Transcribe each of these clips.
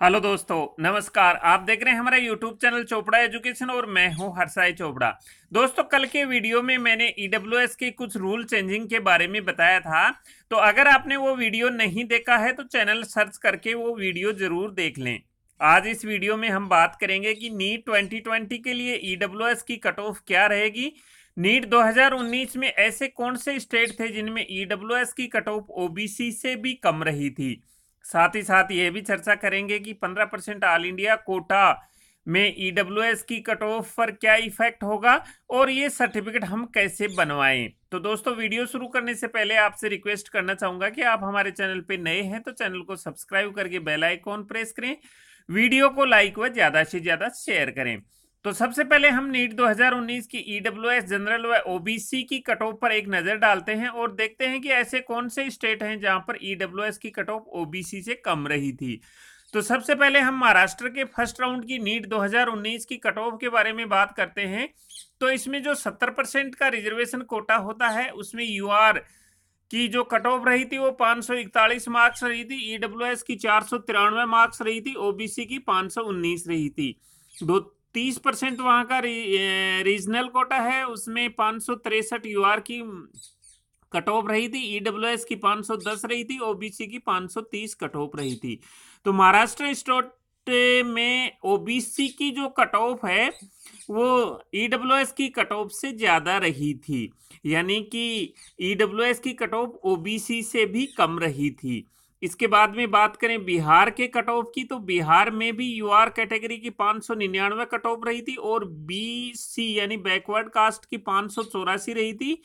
Hello दोस्तों, नमस्कार। आप देख रहे हैं हमारा यूट्यूब चैनल चोपड़ा एजुकेशन और मैं हूँ हरसाई चोपड़ा। दोस्तों, कल के वीडियो में मैंने ईडब्ल्यू e के कुछ रूल चेंजिंग के बारे में बताया था। तो अगर आपने वो वीडियो नहीं देखा है तो चैनल सर्च करके वो वीडियो ज़रूर देख लें। आज इस वीडियो में हम बात करेंगे कि नीट ट्वेंटी के लिए ईडब्ल्यू e की कट ऑफ़ क्या रहेगी। नीट 2019 में ऐसे कौन से स्टेट थे जिनमें ईडब्ल्यू e की कट ऑफ़ ओबीसी से भी कम रही थी? साथ ही साथ ये भी चर्चा करेंगे कि 15 परसेंट ऑल इंडिया कोटा में ईडब्ल्यू e की कट ऑफ़ पर क्या इफ़ेक्ट होगा और ये सर्टिफिकेट हम कैसे बनवाएँ। तो दोस्तों, वीडियो शुरू करने से पहले आपसे रिक्वेस्ट करना चाहूँगा कि आप हमारे चैनल पे नए हैं तो चैनल को सब्सक्राइब करके बेल आइकॉन प्रेस करें, वीडियो को लाइक व ज़्यादा से ज़्यादा शेयर करें। तो सबसे पहले हम नीट 2019 की ईडब्ल्यूएस जनरल व ओबीसी की कट ऑफ़ पर एक नज़र डालते हैं और देखते हैं कि ऐसे कौन से स्टेट हैं जहाँ पर ईडब्ल्यूएस की कट ऑफ़ ओबीसी से कम रही थी। तो सबसे पहले हम महाराष्ट्र के फ़र्स्ट राउंड की नीट 2019 की कट ऑफ़ के बारे में बात करते हैं। तो इसमें जो 70 परसेंट का रिजर्वेशन कोटा होता है, उसमें यूआर की जो कट ऑफ़ रही थी वो पाँच मार्क्स रही थी ईडब्ल्यूएस की चार सौ तिरानवे मार्क्स रही थी ओबीसी की पाँच रही थी। दो तीस परसेंट वहाँ का री, रीजनल कोटा है। उसमें पाँच सौ तिरसठ यू आर की कट ऑफ़ रही थी ईडब्ल्यू एस की 510 रही थी ओबीसी की 530 कट ऑफ़ रही थी। तो महाराष्ट्र स्टेट में ओबीसी की जो कट ऑफ़ है वो ईडब्ल्यू की कट ऑफ़ से ज़्यादा रही थी। यानी कि ईडब्ल्यू की कट ऑफ़ ओबीसी से भी कम रही थी। इसके बाद में बात करें बिहार के कट ऑफ़ की तो बिहार में भी यूआर कैटेगरी की पाँच सौ निन्यानवे कट ऑफ़ रही थी और बी सी यानी बैकवर्ड कास्ट की पाँच सौ चौरासी रही थी।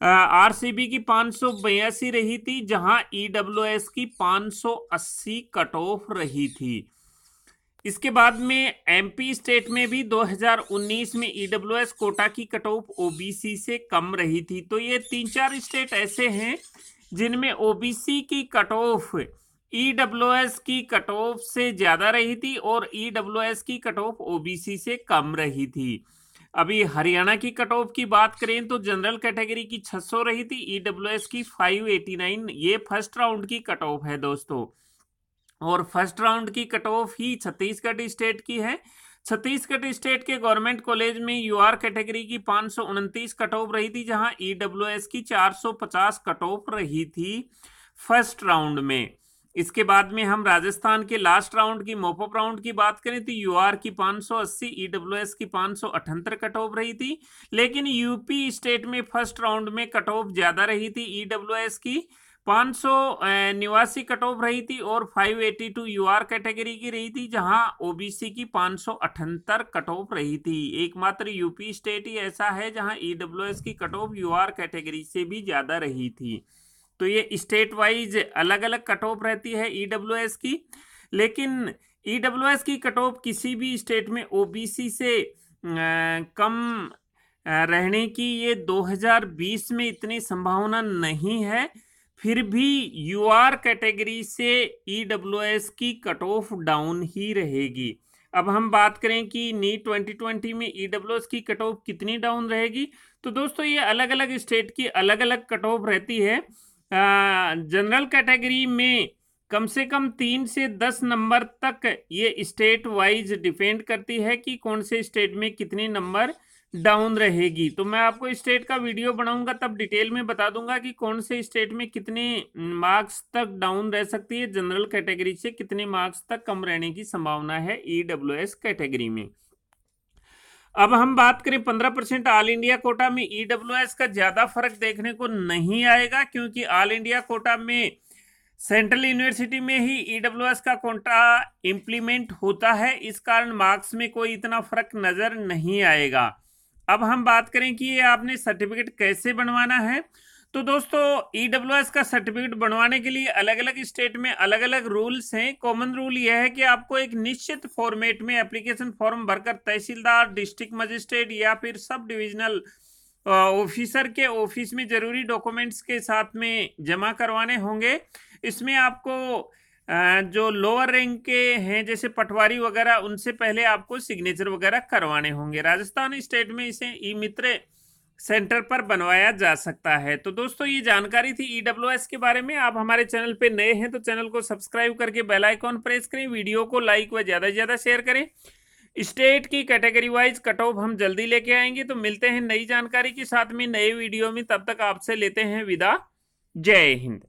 आर सी बी की पाँच सौ बयासी रही थी, जहाँ ई डब्ल्यू एस की पाँच सौ अस्सी कट ऑफ़ रही थी। इसके बाद में एमपी स्टेट में भी 2019 में ईडब्ल्यूएस कोटा की कट ऑफ़ ओबीसी से कम रही थी। तो ये तीन चार स्टेट ऐसे हैं जिनमें ओबीसी की कट ऑफ़ ईडब्ल्यूएस की कट ऑफ़ से ज़्यादा रही थी और ईडब्ल्यूएस की कट ऑफ़ ओबीसी से कम रही थी। अभी हरियाणा की कट ऑफ़ की बात करें तो जनरल कैटेगरी की 600 रही थी ईडब्ल्यूएस की 589 ये फ़र्स्ट राउंड की कट ऑफ़ है दोस्तों। और फ़र्स्ट राउंड की कट ऑफ़ ही छत्तीसगढ़ स्टेट की है छत्तीसगढ़ स्टेट के गवर्नमेंट कॉलेज में यूआर कैटेगरी की पाँच सौ उनतीस कट ऑफ़ रही थी, जहाँ ईडब्ल्यूएस की 450 कट ऑफ़ रही थी फ़र्स्ट राउंड में। इसके बाद में हम राजस्थान के लास्ट राउंड की, मोपअप राउंड की बात करें तो यूआर की 580 ईडब्ल्यूएस की पाँच कट ऑफ़ रही थी। लेकिन यूपी स्टेट में फ़र्स्ट राउंड में कट ऑफ़ ज़्यादा रही थी ईडब्ल्यूएस की 500 निवासी कट ऑफ़ रही थी और 582 यूआर कैटेगरी की रही थी, जहाँ ओबीसी की पाँच कट ऑफ़ रही थी। एकमात्र यूपी स्टेट ही ऐसा है, जहाँ ईडब्ल्यूएस की कट ऑफ़ यूआर कैटेगरी से भी ज़्यादा रही थी। तो ये स्टेट वाइज अलग अलग कट ऑफ़ रहती है ईडब्ल्यूएस की, लेकिन ईडब्ल्यूएस की कट ऑफ़ किसी भी स्टेट में ओबीसी से कम रहने की ये 2020 में इतनी संभावना नहीं है। फिर भी यू आर कैटेगरी से ई डब्ल्यू एस की कट ऑफ़ डाउन ही रहेगी। अब हम बात करें कि नीट 2020 में ई डब्ल्यू एस की कट ऑफ़ कितनी डाउन रहेगी? तो दोस्तों, ये अलग अलग स्टेट की अलग अलग कट ऑफ़ रहती है। जनरल कैटेगरी में कम से कम तीन से दस नंबर तक ये स्टेट वाइज डिपेंड करती है कि कौन से स्टेट में कितने नंबर डाउन रहेगी। तो मैं आपको स्टेट का वीडियो बनाऊँगा, तब डिटेल में बता दूँगा कि कौन से स्टेट में कितने मार्क्स तक डाउन रह सकती है। जनरल कैटेगरी से कितने मार्क्स तक कम रहने की संभावना है ईडब्ल्यूएस e कैटेगरी में। अब हम बात करें पंद्रह परसेंट ऑल इंडिया कोटा में ईडब्ल्यूएस e का ज़्यादा फ़र्क देखने को नहीं आएगा, क्योंकि ऑल इंडिया कोटा में सेंट्रल यूनिवर्सिटी में ही ईडब्ल्यूएस का कोटा इंप्लीमेंट होता है। इस कारण मार्क्स में कोई इतना फ़र्क नज़र नहीं आएगा। अब हम बात करें कि ये आपने सर्टिफिकेट कैसे बनवाना है। तो दोस्तों ईडब्ल्यू e का सर्टिफिकेट बनवाने के लिए अलग अलग स्टेट में अलग अलग रूल्स हैं। कॉमन रूल यह है कि आपको एक निश्चित फॉर्मेट में एप्लीकेशन फॉर्म भरकर तहसीलदार डिस्ट्रिक्ट मजिस्ट्रेट या फिर सब डिविजनल ऑफिसर के ऑफ़िस में ज़रूरी डॉक्यूमेंट्स के साथ में जमा करवाने होंगे। इसमें आपको जो लोअर रैंक के हैं, जैसे पटवारी वगैरह, उनसे पहले आपको सिग्नेचर वगैरह करवाने होंगे। राजस्थान स्टेट में इसे ई मित्र सेंटर पर बनवाया जा सकता है। तो दोस्तों, ये जानकारी थी ईडब्ल्यू के बारे में। आप हमारे चैनल पे नए हैं तो चैनल को सब्सक्राइब करके बेल आइकॉन प्रेस करें वीडियो को लाइक व ज़्यादा से ज़्यादा शेयर करें। स्टेट की कैटेगरी वाइज कट ऑफ़ हम जल्दी लेके आएँगे। तो मिलते हैं नई जानकारी के साथ में नए वीडियो में। तब तक आपसे लेते हैं विदा। जय हिंद।